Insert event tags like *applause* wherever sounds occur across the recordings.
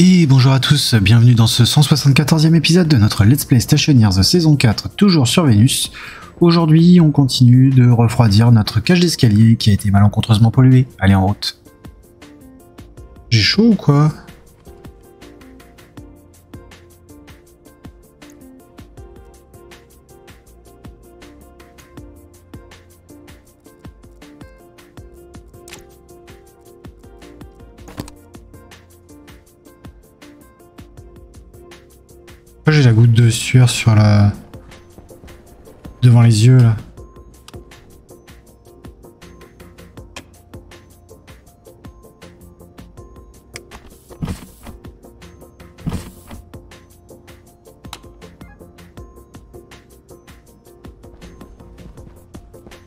Et bonjour à tous, bienvenue dans ce 174e épisode de notre Let's Play Stationeers saison 4, toujours sur Vénus. Aujourd'hui, on continue de refroidir notre cage d'escalier qui a été malencontreusement polluée. Allez en route. J'ai chaud ou quoi? Sur la... devant les yeux là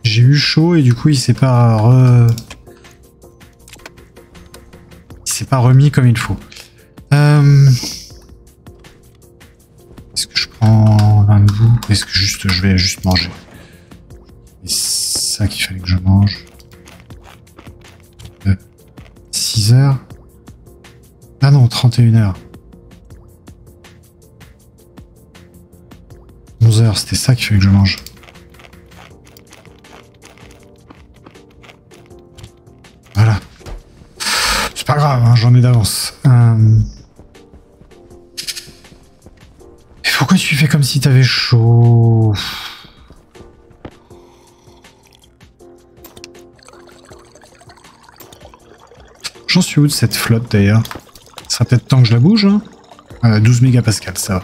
J'ai eu chaud et du coup il s'est pas re... Il s'est pas remis comme il faut. Je vais juste manger C'est ça qu'il fallait que je mange. 6 heures. Ah non, 31 heures. 11 heures, c'était ça qu'il fallait que je mange. Comme si t'avais chaud J'en suis où de cette flotte d'ailleurs? Ça sera peut-être temps que je la bouge. Hein? Euh, 12 mégapascales, ça va.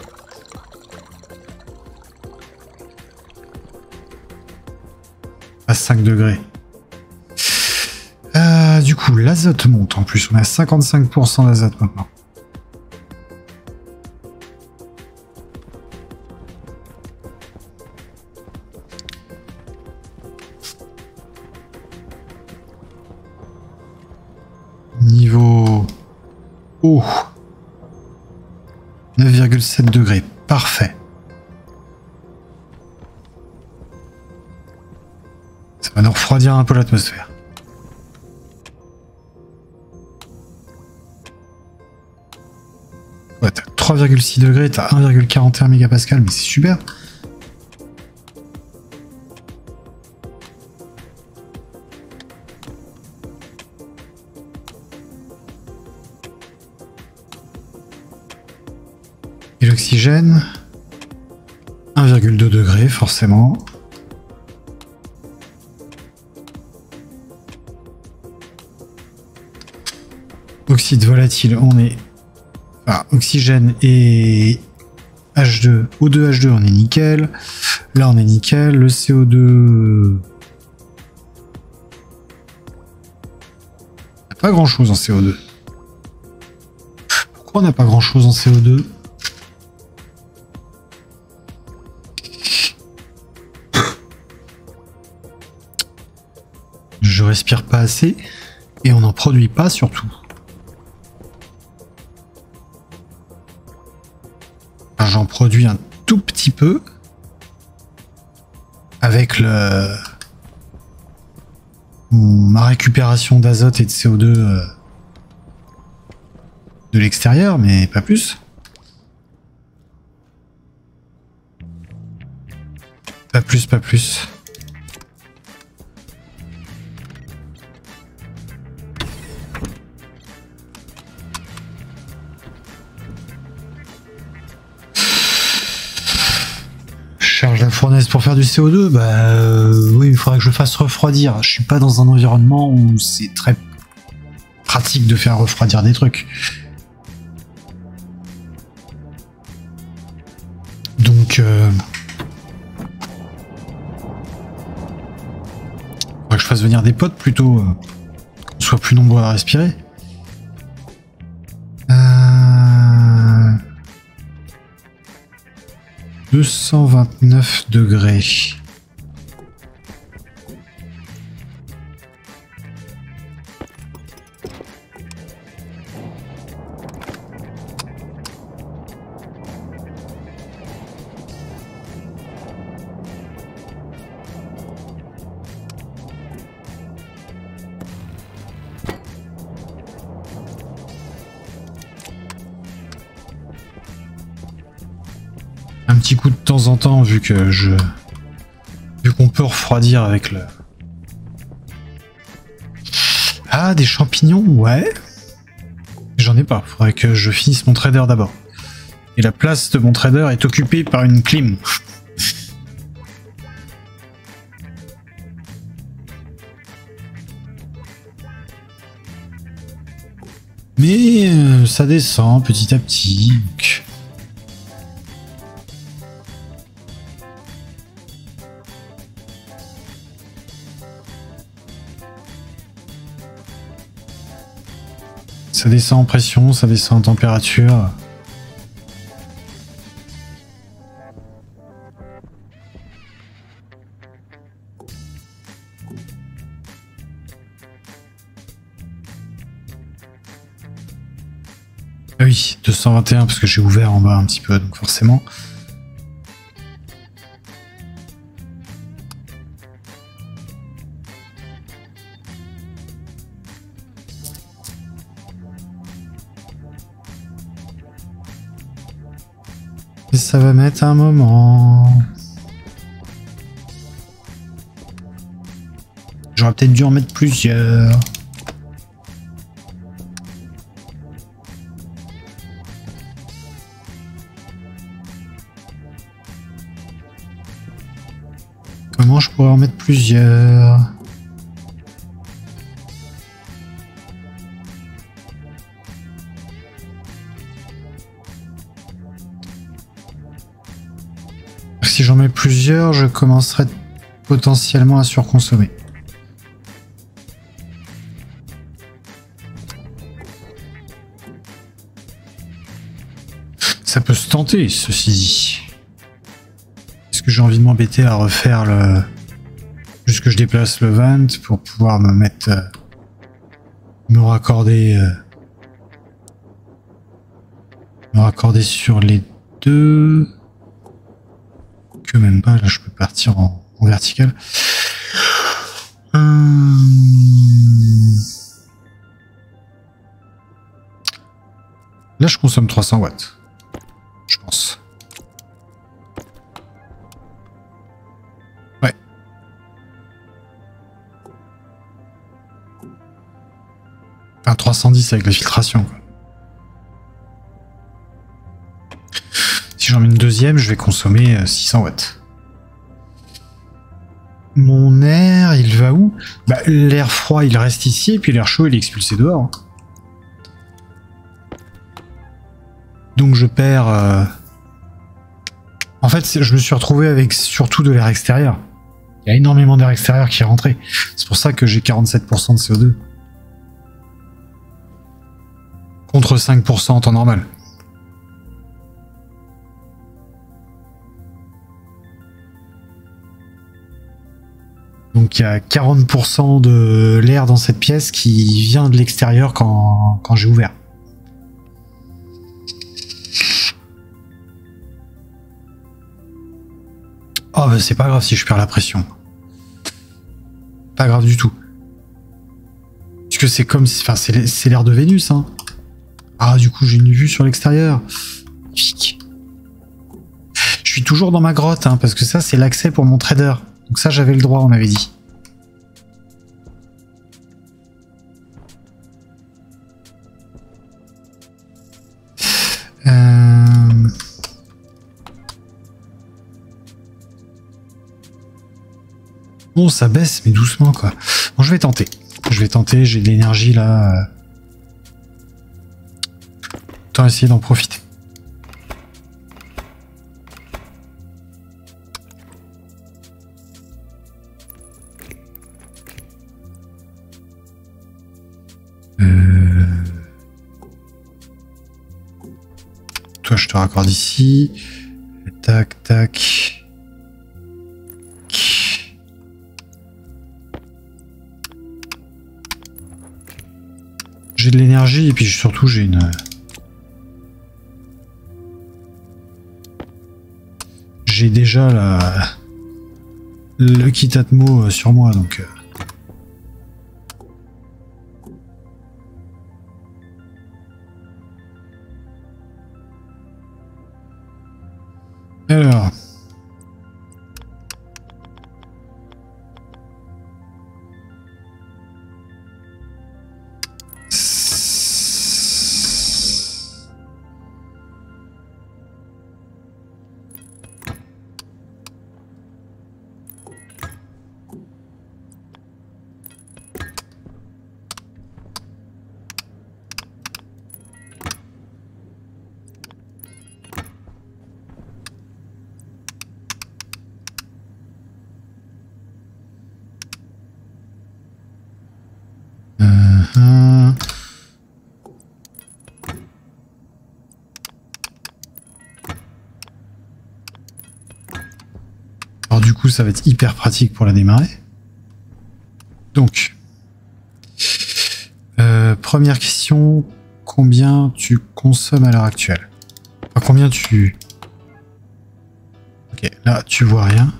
À 5 degrés. Euh, du coup, l'azote monte en plus. On est à 55% d'azote maintenant. 9,7 degrés. Parfait. Ça va nous refroidir un peu l'atmosphère. Ouais, t'as 3,6 degrés, t'as 1,41 mégapascal, mais c'est super. Et l'oxygène 1,2 degrés, forcément. Oxyde volatile, on est oxygène et H2, O2, H2, on est nickel. Là, on est nickel. Le CO2. On n'a pas grand chose en CO2. Pourquoi on n'a pas grand chose en CO2 assez et on n'en produit pas surtout. j'en produis un tout petit peu avec le ma récupération d'azote et de CO2 euh, de l'extérieur, mais pas plus. Pas plus, pas plus. Du CO2, bah euh, oui, il faudrait que je fasse refroidir. Je suis pas dans un environnement où c'est très pratique de faire refroidir des trucs. Donc, euh, que je fasse venir des potes plutôt, euh, soit plus nombreux à respirer. 229 degrés. Petit coup de temps en temps, vu que je. Vu qu'on peut refroidir avec le. Ah, des champignons, ouais. J'en ai pas. Faudrait que je finisse mon trader d'abord. Et la place de mon trader est occupée par une clim. Mais euh, ça descend petit à petit. Ça descend en pression, ça descend en température. Ah oui, 221 parce que j'ai ouvert en bas un petit peu, donc forcément. Ça va mettre un moment. J'aurais peut-être dû en mettre plusieurs. Comment je pourrais en mettre plusieurs? Plusieurs, je commencerai potentiellement à surconsommer. Ça peut se tenter, ceci dit j'ai envie de m'embêter à refaire le... Juste que je déplace le vent pour pouvoir me mettre... Euh, me raccorder... Euh, me raccorder sur les deux... Même pas, là je peux partir en, vertical. Euh, là je consomme 300 watts. Je pense. Enfin, 310 avec la filtration. Si je vais consommer 600 euh, watts. Mon air, il va où? Bah, L'air froid, il reste ici, et puis l'air chaud, il est expulsé dehors. Donc je perds... Euh, en fait, je me suis retrouvé avec surtout de l'air extérieur. Il y a énormément d'air extérieur qui est rentré. C'est pour ça que j'ai 47% de CO2. contre 5% en temps normal. Y a 40% de l'air dans cette pièce qui vient de l'extérieur quand, j'ai ouvert. Oh bah c'est pas grave si je perds la pression. Pas grave du tout. Parce que c'est comme... Enfin c'est l'air de Vénus, hein. Ah, du coup, j'ai une vue sur l'extérieur. Je suis toujours dans ma grotte, hein, parce que ça, c'est l'accès pour mon trader. Donc ça, j'avais le droit, on avait dit. Ça baisse, mais doucement, quoi. Bon, je vais tenter. Je vais tenter, j'ai de l'énergie, là essayer d'en profiter. Euh. Toi, je te raccorde ici. Tac, tac. J'ai de l'énergie et puis surtout j'ai une... j'ai déjà la, le kit Atmo euh, sur moi, donc... ça va être hyper pratique pour la démarrer. Donc, euh, première question, combien tu consommes à l'heure actuelle? Combien tu... Ok, là tu vois rien.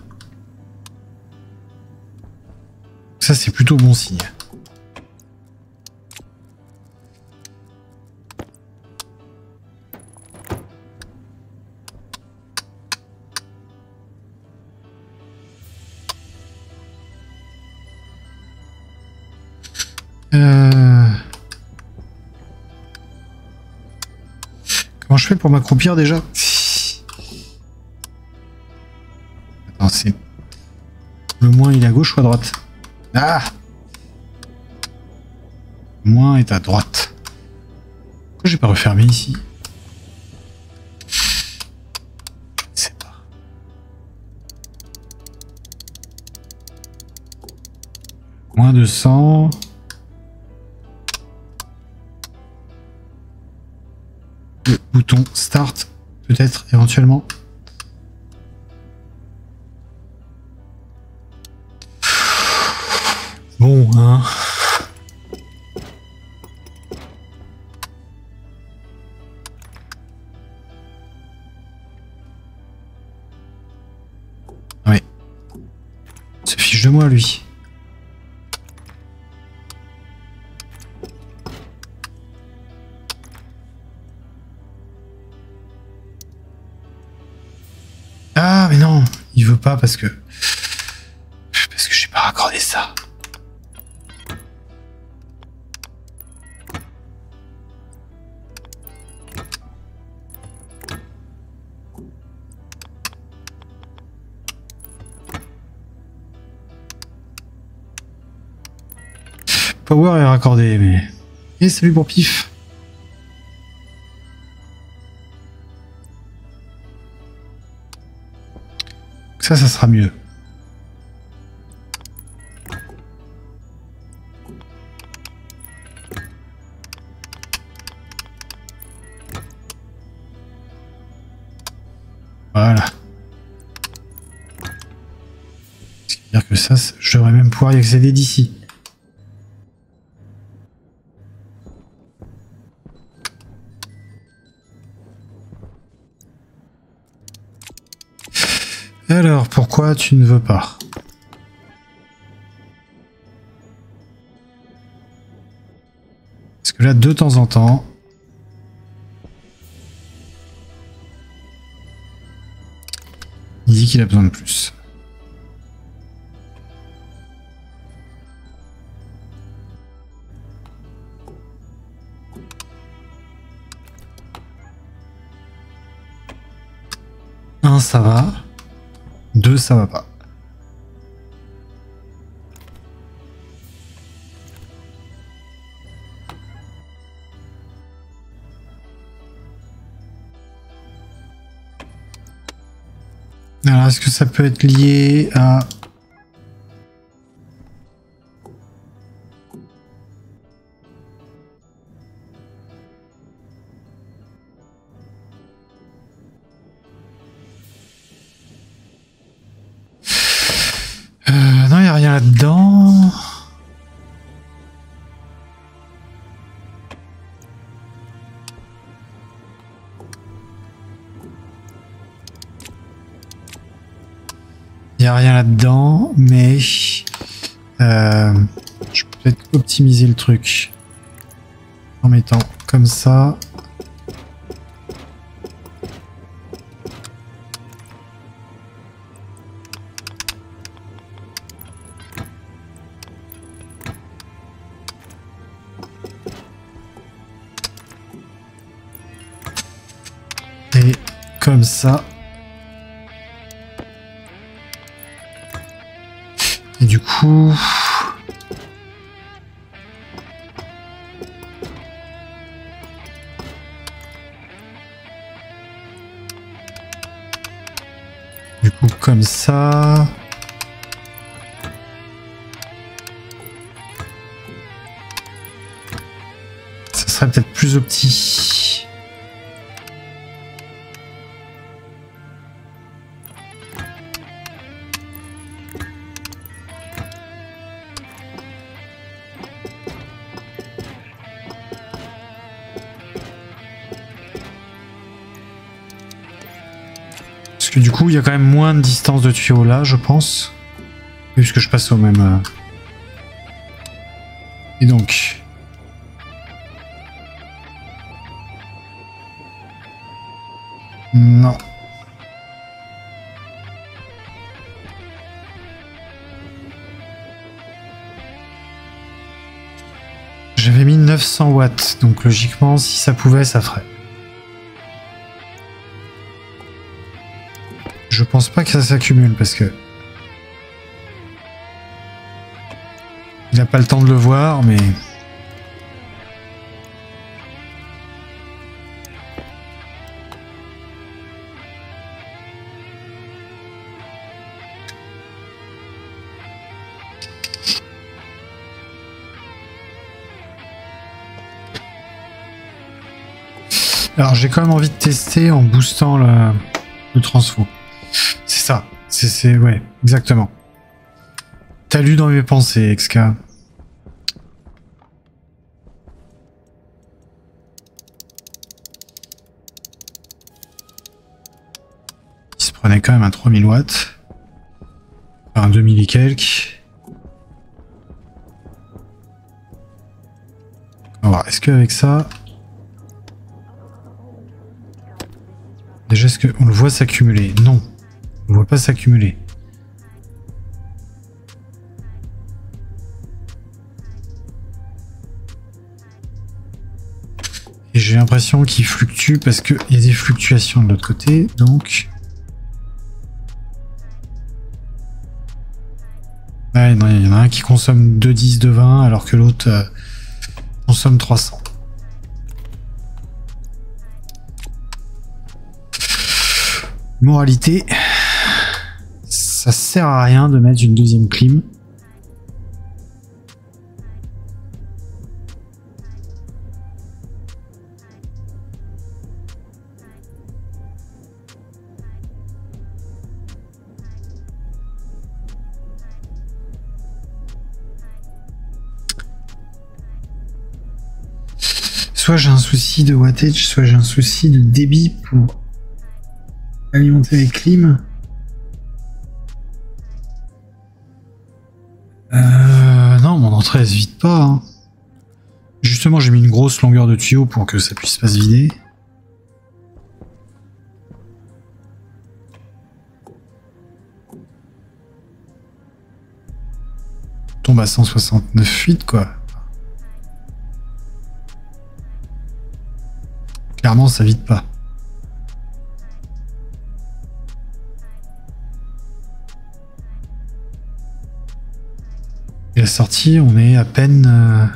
Ça c'est plutôt bon signe. Euh. Comment je fais pour m'accroupir déjà Attends, c'est... Le moins il est à gauche ou à droite Ah Le moins est à droite. Pourquoi j'ai pas refermé ici. Moins de 100... Start, peut-être, éventuellement. Bon, hein. Ouais. Se fiche de moi, lui. Parce que... Parce que j'ai pas raccordé ça. Power est raccordé, mais... Et salut pour pif Ça, ça sera mieux. Voilà. Ce qui veut dire que ça, je devrais même pouvoir y accéder d'ici. Alors, pourquoi tu ne veux pas? Parce que là, de temps en temps... Il dit qu'il a besoin de plus. Ça va. Deux, ça va pas. Alors, est-ce que ça peut être lié à mais euh, je peux peut-être optimiser le truc en mettant comme ça. Et comme ça. Du coup, comme ça... Ça serait peut-être plus opti. Il y a quand même moins de distance de tuyau là, je pense. Puisque je passe au même... euh. Et donc... Non. J'avais mis 900 watts, donc logiquement, si ça pouvait, ça ferait. Pense pas que ça s'accumule parce que. Il a pas le temps de le voir, mais. Alors j'ai quand même envie de tester en boostant le, le transfo. C'est ouais, exactement. T'as lu dans mes pensées, XK. Il se prenait quand même un 3000 watts. Un 2000 et quelques. On va voir, est-ce qu'avec ça... Déjà, est-ce qu'on le voit s'accumuler? Non. On le voit pas s'accumuler. Et j'ai l'impression qu'il fluctue parce qu'il y a des fluctuations de l'autre côté, donc... Il y en a un qui consomme 2,10 de 20 alors que l'autre euh, consomme 300. Moralité, ça sert à rien de mettre une deuxième clim. Soit j'ai un souci de wattage, soit j'ai un souci de débit pour alimenter les clims. Euh, non, mon entrée elle se vide pas. hein. Justement, j'ai mis une grosse longueur de tuyau pour que ça puisse pas se vider. Tombe à 169 fuites, quoi. Clairement, ça vide pas. La sortie, on est à peine. euh,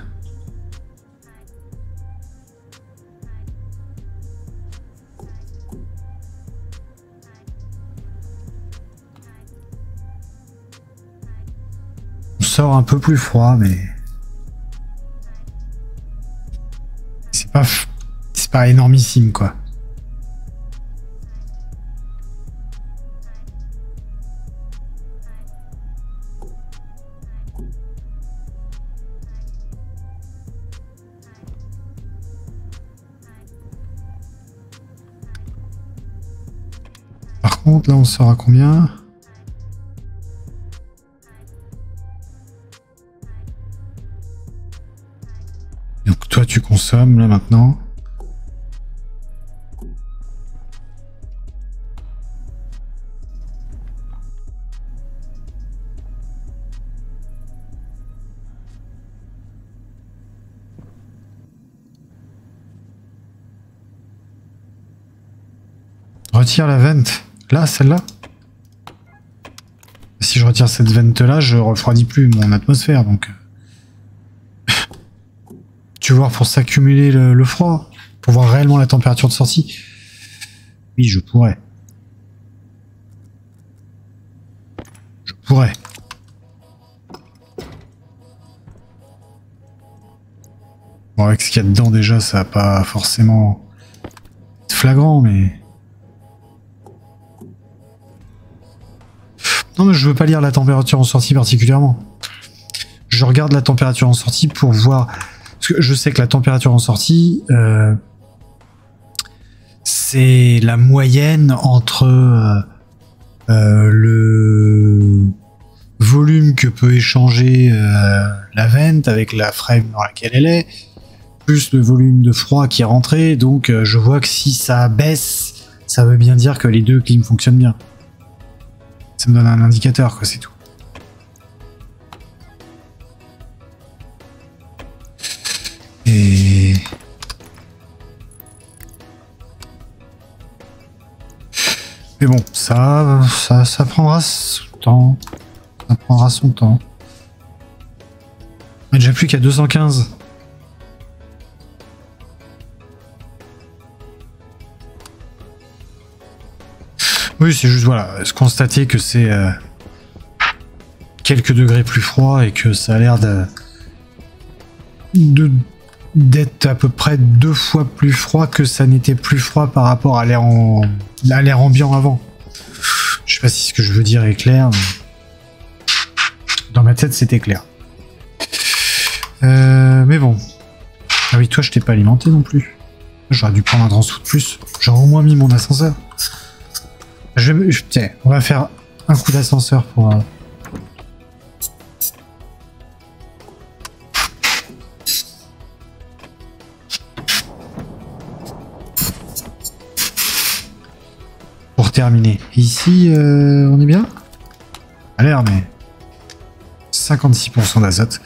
On sort un peu plus froid, mais. C'est pas. C'est pas énormissime, quoi. On à combien Donc toi, tu consommes, là, maintenant. retire la vente. Là, celle-là Si je retire cette vente-là, je refroidis plus mon atmosphère, donc... euh. tu voir pour s'accumuler le, le froid Pour voir réellement la température de sortie Oui, je pourrais. Je pourrais. Bon, avec ce qu'il y a dedans déjà, ça va pas forcément être flagrant, mais... Non, je veux pas lire la température en sortie particulièrement. Je regarde la température en sortie pour voir... Parce que je sais que la température en sortie, euh, c'est la moyenne entre euh, euh, le volume que peut échanger la vente avec la frame dans laquelle elle est, plus le volume de froid qui est rentré. Donc je vois que si ça baisse, ça veut bien dire que les deux clims fonctionnent bien. Ça me donne un indicateur, quoi, c'est tout. Et... Mais bon, ça, ça, ça prendra son temps. Ça prendra son temps. On est déjà plus qu'à 215. Oui, c'est juste, voilà, se constater que c'est euh, quelques degrés plus froid et que ça a l'air de de- d'être à peu près deux fois plus froid que ça n'était plus froid par rapport à l'air en à l'air ambiant avant. Je sais pas si ce que je veux dire est clair. mais Dans ma tête, c'était clair. Euh, mais bon. Ah oui, toi, je t'ai pas alimenté non plus. J'aurais dû prendre un grand sou de plus. J'aurais au moins mis mon ascenseur. Je tiens, on va faire un coup d'ascenseur pour. euh, pour terminer. Ici, euh, on est bien? À l'air, mais 56% d'azote.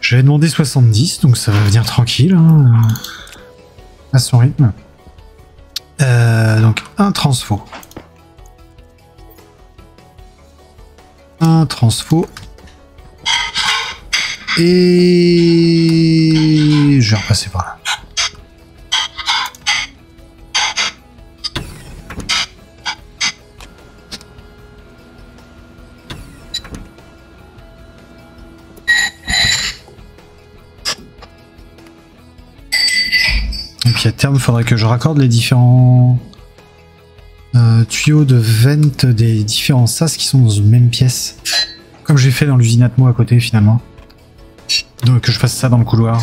J'avais demandé 70, donc ça va venir tranquille, hein, à son rythme. Euh, donc un transfo. Un transfo. Et je vais repasser par là. À terme, il faudrait que je raccorde les différents euh, tuyaux de vente des différents sas qui sont dans une même pièce. Comme j'ai fait dans l'usine Atmo à côté finalement. Donc que je fasse ça dans le couloir.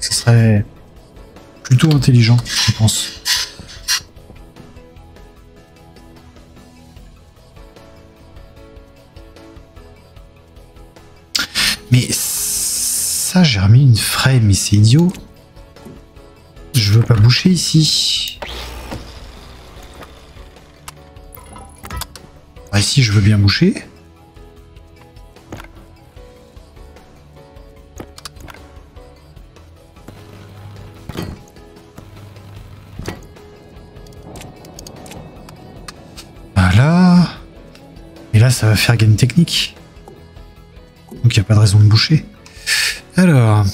Ce serait plutôt intelligent, je pense. Mais ça, j'ai remis une frame, mais c'est idiot. Je veux pas boucher ici. Ah, ici, je veux bien boucher. Voilà. Et là, ça va faire gain technique. Donc, il n'y a pas de raison de boucher. Alors.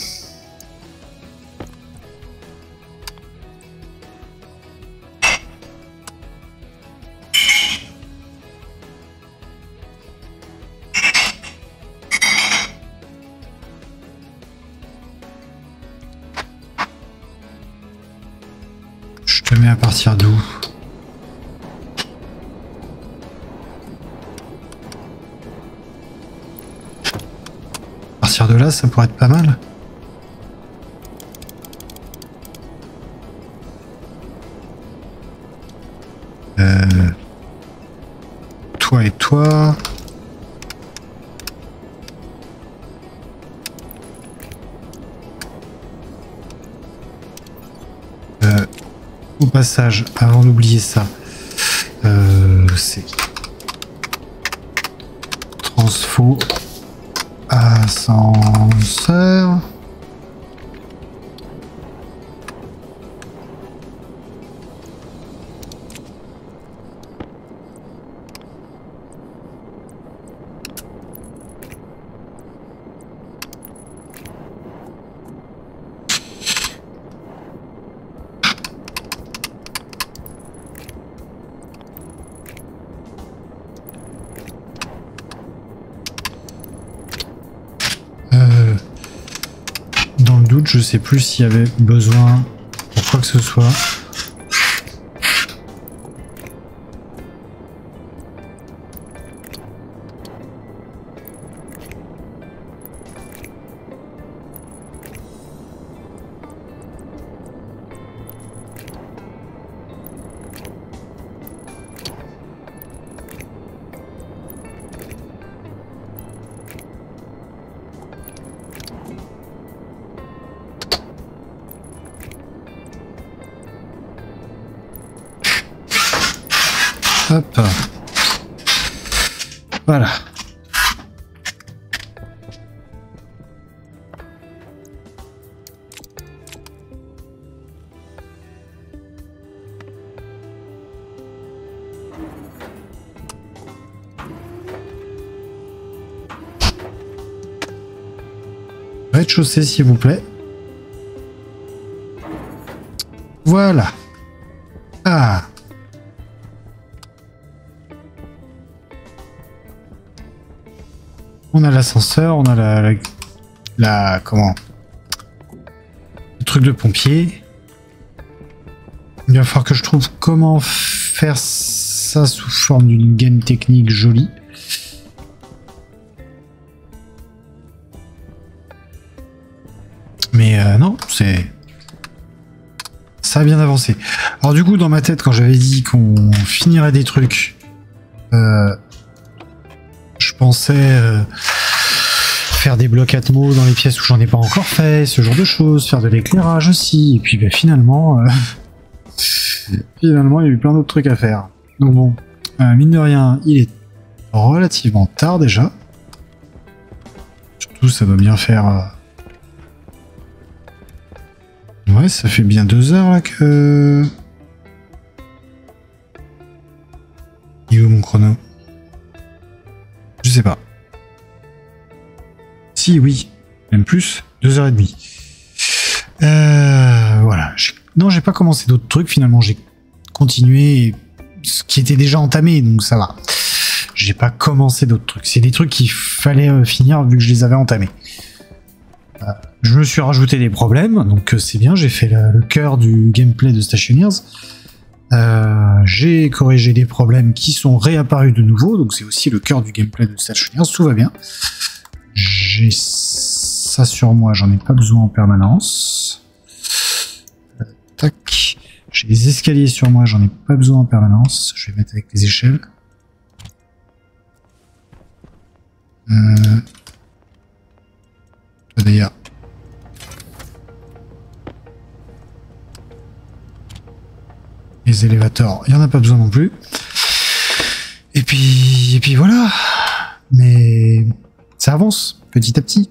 Ça pourrait être pas mal. Euh, Toi et toi. Euh, au passage, avant d'oublier ça, euh, c'est transfo ascenseur. Plus s'il y avait besoin pour quoi que ce soit. Voilà. Rez-de-chaussée, s'il vous plaît. Voilà. On a l'ascenseur, on a la, la, la- comment? Le truc de pompier. Il va falloir que je trouve comment faire ça sous forme d'une game technique jolie. Mais euh, non, c'est ça a bien avancé. Alors du coup, dans ma tête, quand j'avais dit qu'on finirait des trucs, euh, je pensais euh, faire des blocs Atmo dans les pièces où j'en ai pas encore fait, ce genre de choses, faire de l'éclairage aussi. Et puis ben, finalement, euh, *laughs* finalement, il y a eu plein d'autres trucs à faire. Donc bon, euh, mine de rien, il est relativement tard déjà. Surtout, ça doit bien faire. euh, Ouais, ça fait bien deux heures là que. Il est où mon chrono? Je sais pas. Si, oui. Même plus. Deux heures et demie. Euh, voilà. Non, j'ai pas commencé d'autres trucs. Finalement, j'ai continué ce qui était déjà entamé, donc ça va. J'ai pas commencé d'autres trucs. C'est des trucs qu'il fallait euh, finir vu que je les avais entamés. Je me suis rajouté des problèmes, donc euh, c'est bien. J'ai fait le, le cœur du gameplay de Stationeers. Euh, j'ai corrigé des problèmes qui sont réapparus de nouveau, donc c'est aussi le cœur du gameplay de Stationeers. Tout va bien. J'ai ça sur moi, j'en ai pas besoin en permanence. Tac. J'ai des escaliers sur moi, j'en ai pas besoin en permanence. Je vais mettre avec les échelles. Euh... toi, D'ailleurs. Les élévateurs, il n'y en a pas besoin non plus. Et puis, et puis voilà. Mais ça avance petit à petit.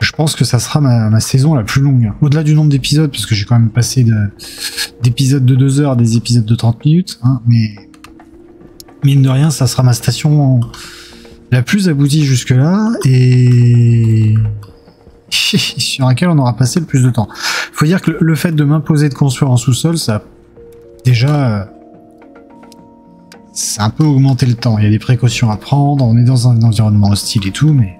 Je pense que ça sera ma, saison la plus longue. Au-delà du nombre d'épisodes, puisque j'ai quand même passé de- d'épisodes de 2 heures à des épisodes de 30 minutes. hein, mais mine de rien, ça sera ma station la plus aboutie jusque-là et *laughs* sur laquelle on aura passé le plus de temps. Faut dire que le, fait de m'imposer de construire en sous-sol, ça déjà... euh, c'est un peu augmenté le temps. Il y a des précautions à prendre. On est dans un environnement hostile et tout, mais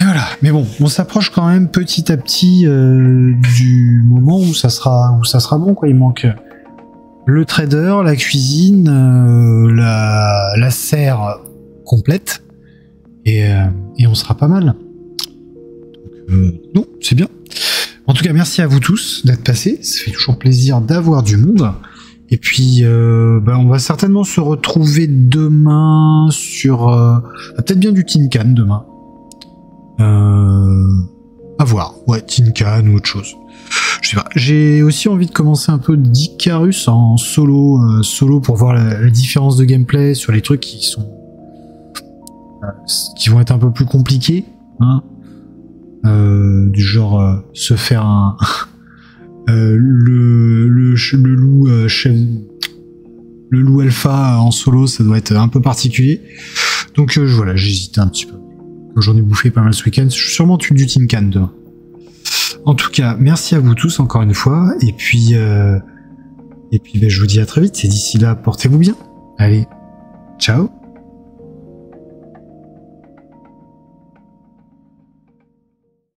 et voilà. Mais bon, on s'approche quand même petit à petit euh, du moment où ça sera où ça sera bon. Quoi, il manque le trader, la cuisine, euh, la, serre complète, et, euh, et on sera pas mal. Non, c'est bien. En tout cas, merci à vous tous d'être passés. Ça fait toujours plaisir d'avoir du monde. Et puis, euh, bah, on va certainement se retrouver demain sur... euh, peut-être bien du Tin Can demain. Euh, à voir. Ouais, Tin Can ou autre chose. Je sais pas. J'ai aussi envie de commencer un peu d'Icarus en solo, euh, solo pour voir la, la différence de gameplay sur les trucs qui sont... euh, qui vont être un peu plus compliqués. Hein. Euh, du genre euh, se faire un... Euh, le, le, loup euh, chef, le loup alpha en solo, ça doit être un peu particulier. Donc euh, voilà, j'hésitais un petit peu. J'en ai bouffé pas mal ce week-end. Je suis sûrement du Tin Can demain. En tout cas, merci à vous tous encore une fois. Et puis, euh, et puis ben, je vous dis à très vite. Et d'ici là, portez-vous bien. Allez, ciao